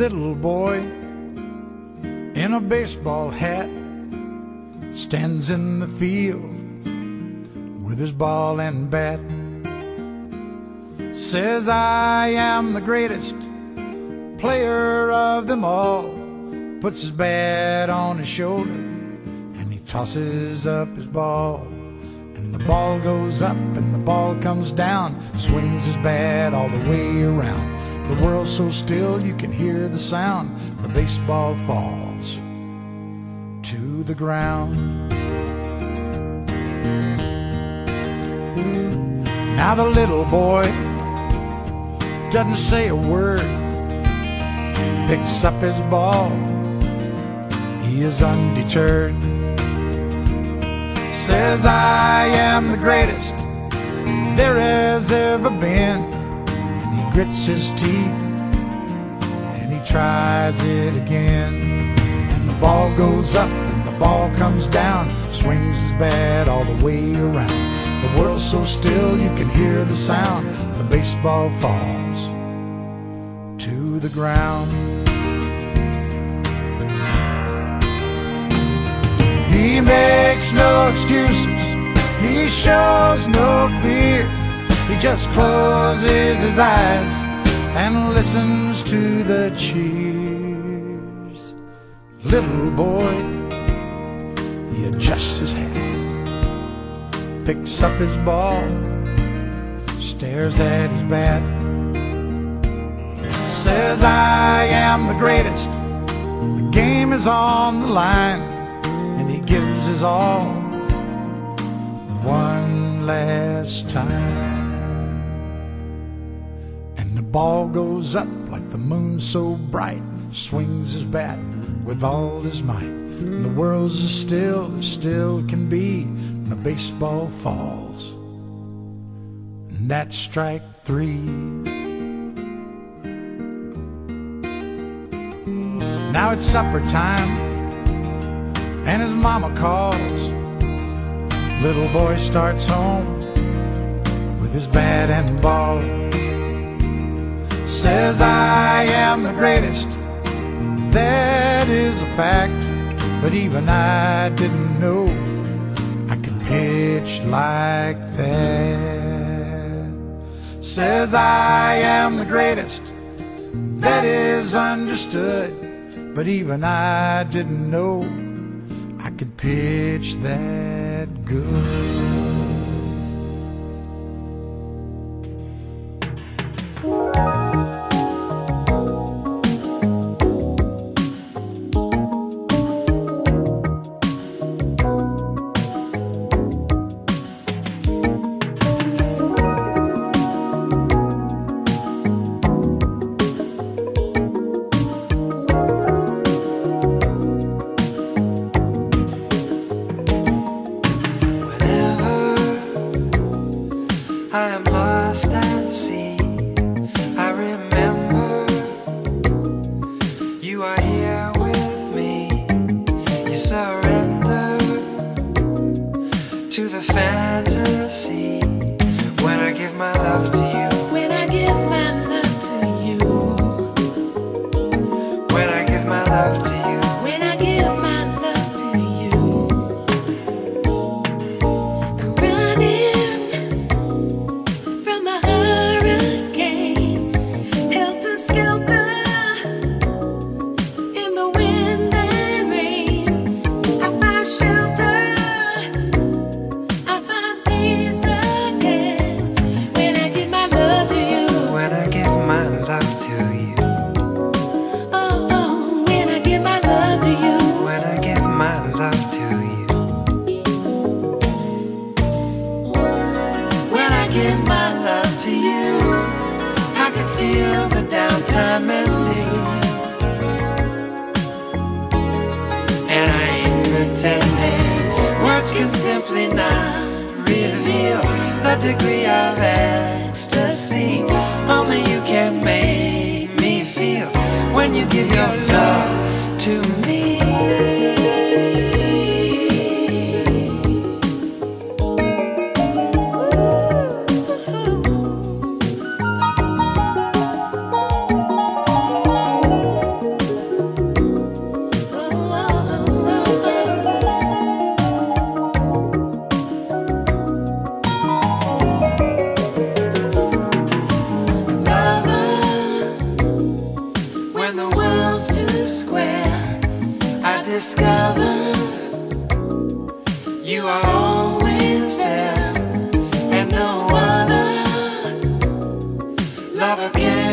little boy in a baseball hat stands in the field with his ball and bat. Says, I am the greatest player of them all. Puts his bat on his shoulder and he tosses up his ball. And the ball goes up and the ball comes down. Swings his bat all the way around. The world's so still you can hear the sound. The baseball falls to the ground. Now the little boy doesn't say a word, picks up his ball. He is undeterred. Says, I am the greatest there has ever been. Grits his teeth and he tries it again. And the ball goes up and the ball comes down, swings his bat all the way around. The world's so still you can hear the sound. The baseball falls to the ground. He makes no excuses. He shows no fear. He just closes his eyes and listens to the cheers. Little boy, he adjusts his hat picks up his ball, stares at his bat, says, I am the greatest. The game is on the line, and he gives his all one last time. And the ball goes up like the moon so bright, swings his bat with all his might. And the world's as still as still can be and the baseball falls. And that's strike three. Now it's supper time, and his mama calls. Little boy starts home with his bat and ball. Says, I am the greatest. That is a fact, but even I didn't know I could pitch like that. Says I am the greatest, that is understood. But even I didn't know I could pitch that good. lost at sea. I remember you are here with me. You surrender to the fantasy when I give my love to you. time And I ain't pretending. Words can simply not reveal The degree of ecstasy. Only you can make me feel When you give your love to me. the square, I discover you are always there, and no other lover can.